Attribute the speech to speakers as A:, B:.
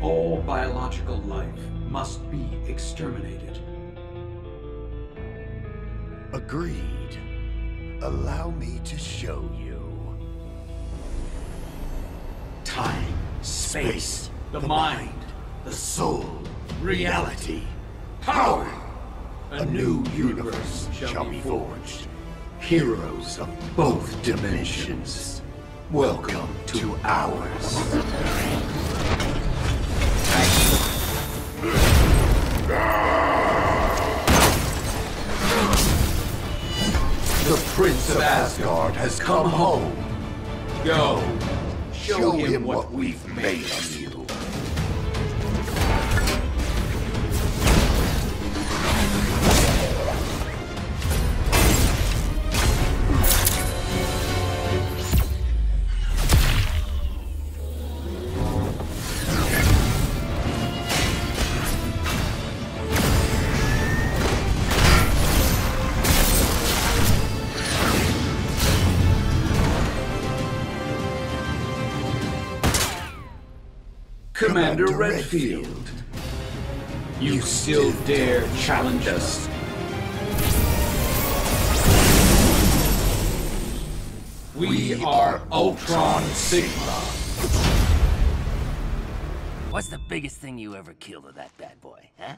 A: All biological life must be exterminated.
B: Agreed. Allow me to show you.
A: Time, space, the mind, the soul, reality, power. A new universe shall be forged. Heroes of both dimensions. Welcome to ours. The Prince of Asgard has come home. Go. Show him what we've made of you. Commander Redfield. You still dare challenge us? We are Ultron Sigma.
C: What's the biggest thing you ever killed with that bad boy, huh?